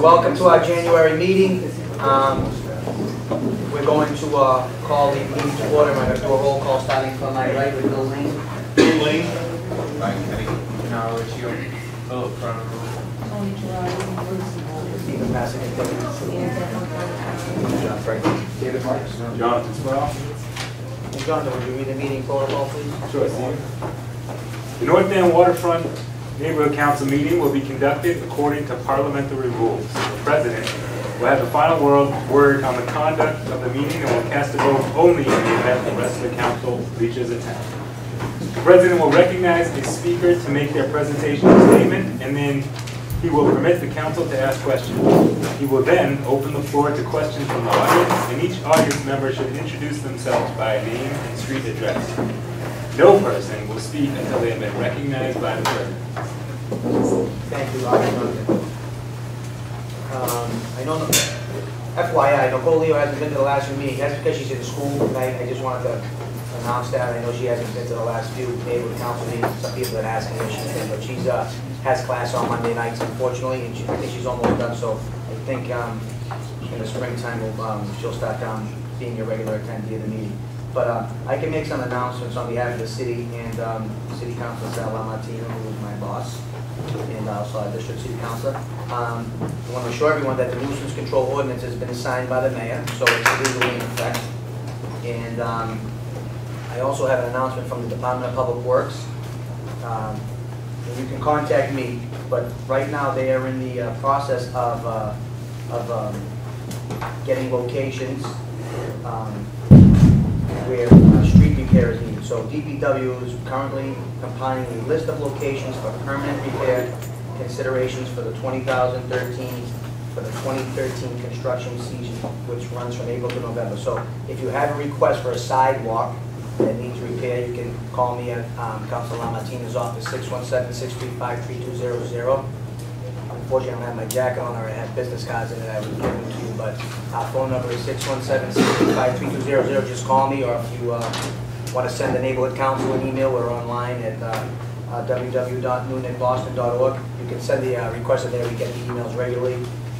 So welcome to our January meeting. Um, We're going to uh, call the meeting to order. We're going to do a roll call starting from my right with Bill Lane. Bill Lane. Ryan Kenny. No, it's you. Philip Cronin. Tony Gerard, Stephen Bassett. John Franklin. David Marks. Jonathan Swell. And John, would you read the meeting protocol, please? Sure, Steve. The North End Waterfront Neighborhood Council meeting will be conducted according to parliamentary rules. The president will have the final word on the conduct of the meeting and will cast a vote only in the event the rest of the council reaches a tie. The president will recognize a speaker to make their presentation or statement, and then he will permit the council to ask questions. He will then open the floor to questions from the audience, and each audience member should introduce themselves by name and street address. No person will speak until they have been recognized by the president. Thank you, Duncan. Um, I know, FYI, Nicole Leo hasn't been to the last few meetings, that's because she's in school tonight, I just wanted to announce that, I know she hasn't been to the last few neighborhood council meetings, some people that asked me if she's been, but she's, uh, has class on Monday nights unfortunately, and she, I think she's almost done, so I think, um, in the springtime, we'll, um, she'll start down being a regular attendee of the meeting. But, uh, I can make some announcements on behalf of the city and, um, City Councilor Sal LaMattina, who is my boss and also our district city Council. Um, I want to assure everyone that the nuisance control ordinance has been signed by the mayor, so it's legally in effect. And um, I also have an announcement from the Department of Public Works. Um, You can contact me, but right now they are in the uh, process of, uh, of um, getting locations um, where uh, repair is needed. So DPW is currently compiling a list of locations for permanent repair considerations for the 2013, for the 2013 construction season, which runs from April to November. So if you have a request for a sidewalk that needs repair, you can call me at um, Council LaMattina's office, 617-635-3200. Unfortunately, I don't have my jacket on, or I have business cards in it, I would give them to you, but our phone number is 617-635-3200. Just call me, or if you uh, want to send the neighborhood council an email, we're online at uh, uh, www.noonanboston.org. You can send the uh, request in there, we get the emails regularly,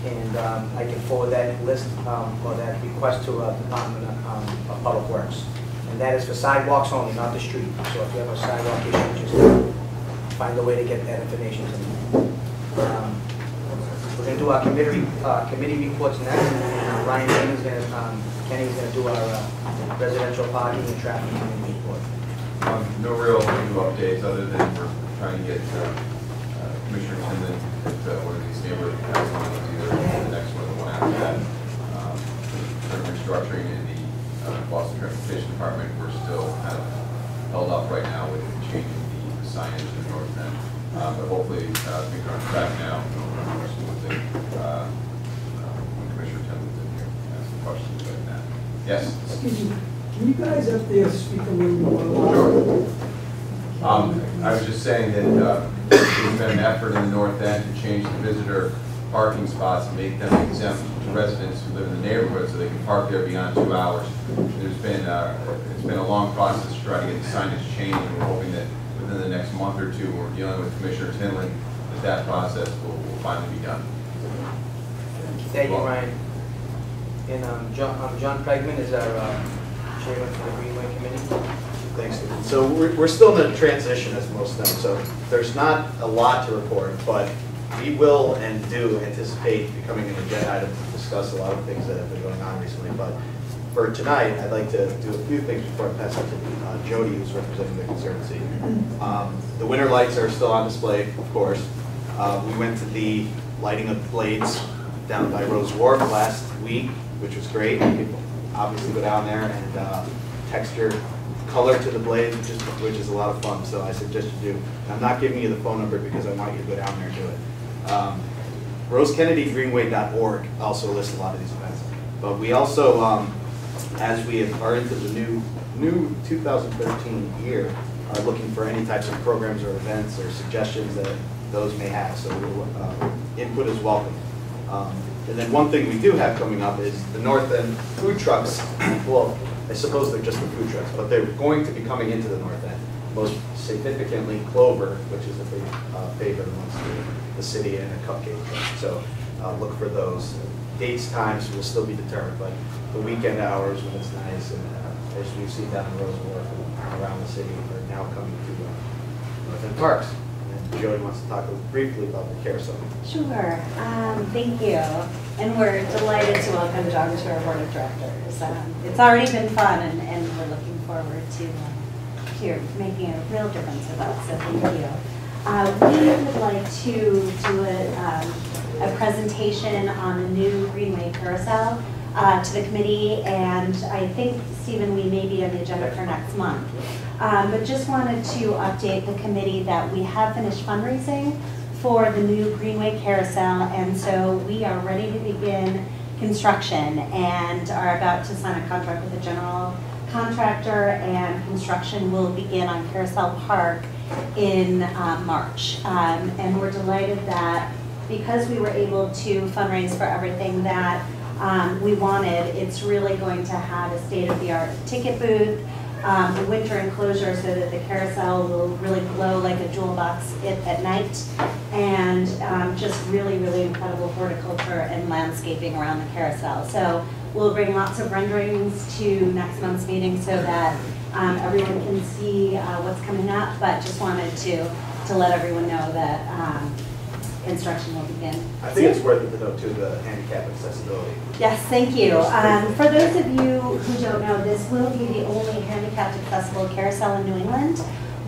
and um, I can forward that list, um, or that request to uh, Department of um, of Public Works. And that is for sidewalks only, not the street. So if you have a sidewalk issue, just find a way to get that information to me. Um, We're gonna do our committee, uh, committee reports next, and Ryan Kenny's gonna, um, Kenny's gonna do our uh, residential parking and traffic committee report. Um, No real new updates, other than we're trying to get uh, uh, Commissioner Tinlin at uh, one of these neighborhood council meetings, either the next one or the one after that. Um, restructuring in the uh, Boston Transportation Department, we're still kind of held up right now with changing the signage in the north end. Uh, But hopefully, uh, are on track now, we'll run more smoothly. uh, uh, When Commissioner Tinlin's in here, ask some questions about that. Yes? Excuse me, can you guys up there speak a little more? Sure. Um, I was just saying that, uh, there's been an effort in the north end to change the visitor parking spots and make them exempt to residents who live in the neighborhood so they can park there beyond two hours. There's been, uh, it's been a long process to try to get the signage changed, and we're hoping that within the next month or two, we're dealing with Commissioner Tinlin, that that process will, will finally be done. Thank you, Ryan. And um, John um, John Craigman is our uh, chairman for the Greenway Committee. Thanks. So we're, we're still in the transition as most them, so there's not a lot to report, but we will and do anticipate becoming an agenda item to discuss a lot of things that have been going on recently. But for tonight, I'd like to do a few things before I pass it to uh, Jody, who's representing the Conservancy. Um, The winter lights are still on display, of course. Uh, We went to the lighting of blades down by Rowes Wharf last week, which was great. You can obviously go down there and uh, texture color to the blade, which is, which is a lot of fun, so I suggest you do. I'm not giving you the phone number because I want you to go down there and do it. Um, RoseKennedyGreenway.org also lists a lot of these events. But we also, um, as we are into the new, new 2013 year, are looking for any types of programs or events or suggestions that those may have, so uh, input is welcome. Um, And then one thing we do have coming up is the North End food trucks, well, I suppose they're just the food trucks, but they're going to be coming into the North End. most significantly Clover, which is a big uh, favorite amongst the- the city and a cupcake. truck. So uh, look for those. Dates, times will still be determined, but the weekend hours when it's nice and uh, as we've seen down in Rowes Wharf and around the city are now coming to uh, North End Parks. Jody wants to talk briefly about the CARE carousel. Sure, um, thank you. And we're delighted to welcome John to our board of directors. Um, It's already been fun and, and we're looking forward to, uh, to making a real difference with us, so thank you. Uh, we would like to do a, um, a presentation on the new Greenway carousel, uh, to the committee, and I think, Stephen, we may be on the agenda for next month. Um, but just wanted to update the committee that we have finished fundraising for the new Greenway Carousel, and so we are ready to begin construction and are about to sign a contract with a general contractor, and construction will begin on Carousel Park in uh, March. Um, And we're delighted that because we were able to fundraise for everything that um, we wanted, it's really going to have a state-of-the-art ticket booth, um, the winter enclosure so that the carousel will really glow like a jewel box at, night, and um, just really, really incredible horticulture and landscaping around the carousel. So we'll bring lots of renderings to next month's meeting so that um, everyone can see uh, what's coming up, but just wanted to, to let everyone know that construction will begin. I think it's worth it to note too, the handicap accessibility. Yes, thank you. Um, For those of you who don't know, this will be the only handicapped accessible carousel in New England.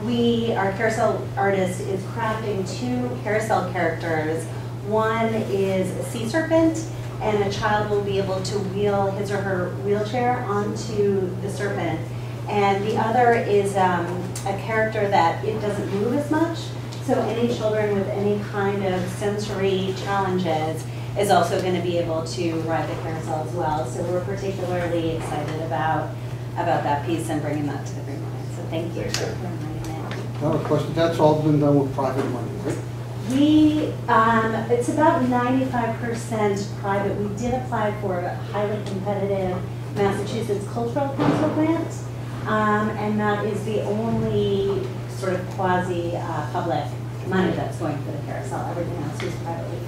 We, our carousel artist is crafting two carousel characters. One is a sea serpent, and a child will be able to wheel his or her wheelchair onto the serpent. And the other is um, a character that it doesn't move as much, so any children with any kind of sensory challenges is also going to be able to ride the carousel as well. So we're particularly excited about, about that piece and bringing that to the Green Line. So thank you Thanks, for reminding me. I question, that's all been done with private money, right? We, um, it's about ninety-five percent private. We did apply for a highly competitive Massachusetts Cultural Council grant. Um, and that is the only sort of quasi, uh, public money that's going for the carousel. Everything else is privately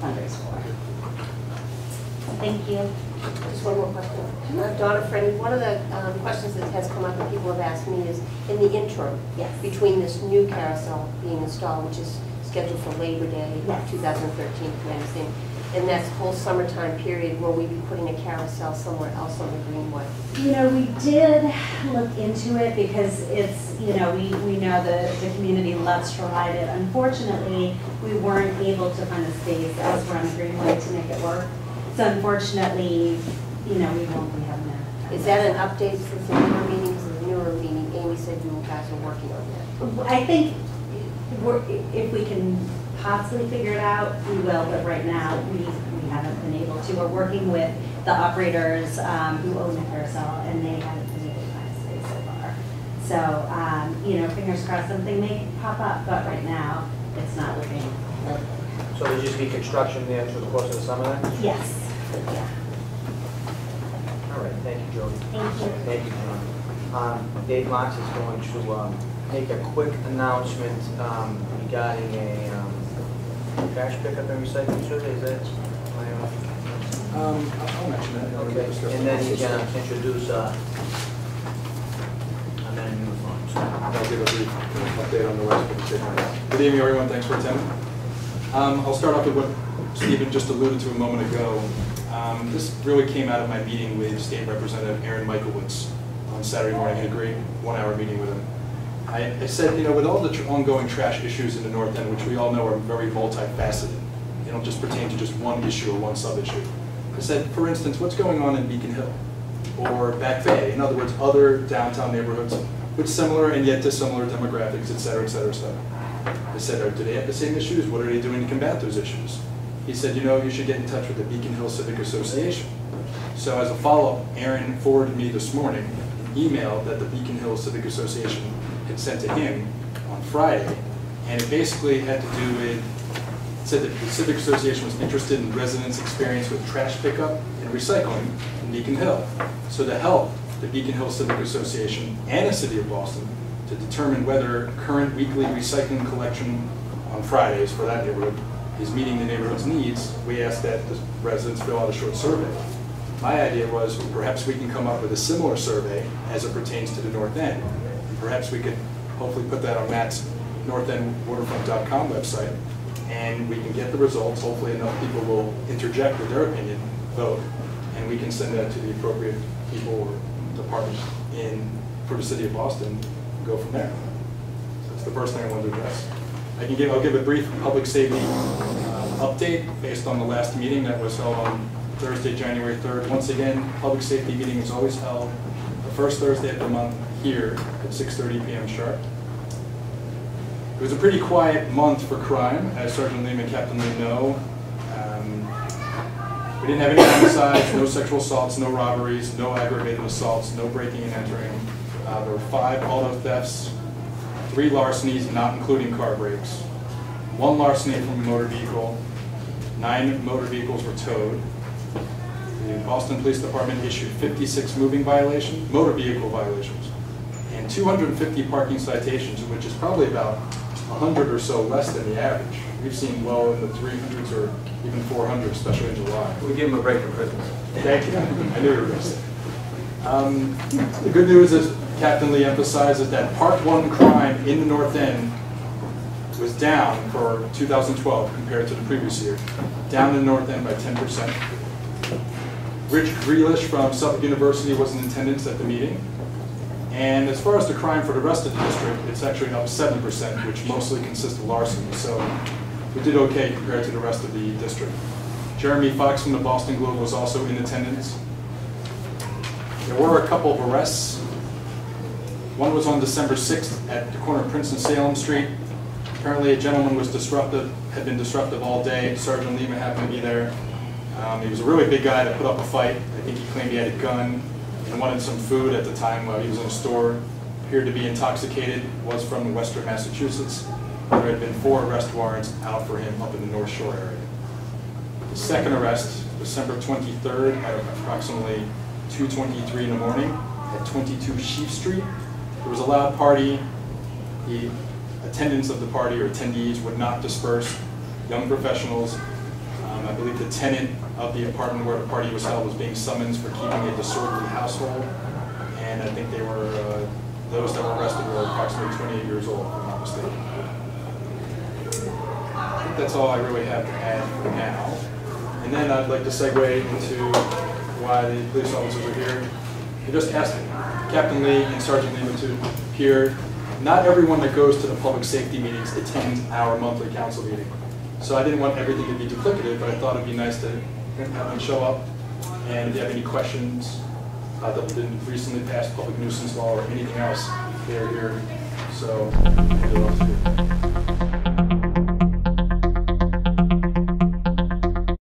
fundraised for. Thank you. Just one more question. Uh, Donna Freddie, one of the um, questions that has come up and people have asked me is, in the interim, Yes. between this new carousel being installed, which is scheduled for Labor Day, Yes. 2013, if I understand, and that whole summertime period, will we be putting a carousel somewhere else on the Greenway? You know, we did look into it because it's, you know, we, we know the, the community loves to ride it. Unfortunately, we weren't able to find a space elsewhere on the Greenway to make it work. So unfortunately, you know, we won't be having that. Is that an update since the newer meeting, because the newer meeting, Amy said you guys are working on that? I think we're, if we can possibly figure it out, we will, but right now, we, we haven't been able to. We're working with the operators um, who own the carousel, and they haven't been able to find space so far. So, um, you know, fingers crossed, something may pop up, but right now, it's not looking likely. So there'll just be construction there through the course of the summer then? Yes, yeah, All right, thank you, Jody. thank you. Thank you, John. Um, Dave Marks is going to um, make a quick announcement um, regarding a um, trash pickup and recycling survey, is that? am I off? Um, I'll mention that. Okay, and then he's gonna introduce, uh, and then move on. So, I'll give a brief update on the West Point State. Good evening, everyone, thanks for attending. Um, I'll start off with what Stephen just alluded to a moment ago. Um, This really came out of my meeting with State Representative Aaron Michlewitz on Saturday morning, I had a great one-hour meeting with him. I I said, you know, with all the tr- ongoing trash issues in the North End, which we all know are very multifaceted, they don't just pertain to just one issue or one sub-issue. I said, for instance, what's going on in Beacon Hill? Or Back Bay, in other words, other downtown neighborhoods with similar and yet dissimilar demographics, et cetera, et cetera, et cetera. I said, "Are- do they have the same issues? What are they doing to combat those issues? He said, you know, you should get in touch with the Beacon Hill Civic Association. So as a follow-up, Aaron forwarded me this morning an email that the Beacon Hill Civic Association sent to him on Friday, and it basically had to do with, it said that the Civic Association was interested in residents' experience with trash pickup and recycling in Beacon Hill. So to help the Beacon Hill Civic Association and the City of Boston to determine whether current weekly recycling collection on Fridays for that neighborhood is meeting the neighborhood's needs, we asked that the residents fill out a short survey. My idea was perhaps we can come up with a similar survey as it pertains to the north end. Perhaps we could hopefully put that on Matt's northendwaterfront.com website, and we can get the results. Hopefully enough people will interject with their opinion, vote, and we can send that to the appropriate people or departments in, for the city of Boston, go from there. So That's the first thing I wanted to address. I can give, I'll give a brief public safety uh, update based on the last meeting that was held on Thursday, January 3rd. Once again, public safety meeting is always held the first Thursday of the month here at 6:30 PM sharp. It was a pretty quiet month for crime, as Sergeant Lee and Captain Lee know. Um, We didn't have any homicides, no sexual assaults, no robberies, no aggravated assaults, no breaking and entering. Uh, There were five auto thefts, three larcenies, not including car breaks, one larceny from a motor vehicle, nine motor vehicles were towed. The Boston Police Department issued 56 moving violations, motor vehicle violations, and 250 parking citations, which is probably about 100 or so less than the average. We've seen well in the 300s or even 400, especially in July. We give them a break for Christmas. Thank you. I knew you were going to say. Um, The good news is Captain Lee emphasizes that part one crime in the North End was down for 2012 compared to the previous year, down in the North End by 10%. Rich Grealish from Suffolk University was in attendance at the meeting. And as far as the crime for the rest of the district, it's actually up 7%, which mostly consists of larceny. So we did okay compared to the rest of the district. Jeremy Fox from the Boston Globe was also in attendance. There were a couple of arrests. One was on December 6th at the corner of Prince and Salem Street. Apparently a gentleman was disruptive, had been disruptive all day. Sergeant Lima happened to be there. Um, He was a really big guy that put up a fight. I think he claimed he had a gun and wanted some food at the time while he was in a store. Appeared to be intoxicated, was from western Massachusetts. There had been four arrest warrants out for him up in the North Shore area. The second arrest, December 23rd, at approximately 2:23 in the morning at 22 Sheafe Street. There was a loud party. The attendants of the party or attendees would not disperse. Young professionals, um, I believe the tenant of the apartment where the party was held was being summoned for keeping a disorderly household. And I think they were, uh, those that were arrested were approximately 28 years old, if I'm not mistaken. I think that's all I really have to add for now. And then I'd like to segue into why the police officers are here. I just asked Captain Lee and Sergeant Lima to appear. Not everyone that goes to the public safety meetings attends our monthly council meeting. So I didn't want everything to be duplicative, but I thought it'd be nice to have them show up. And if you have any questions uh, about the recently passed public nuisance law or anything else, they're here. So,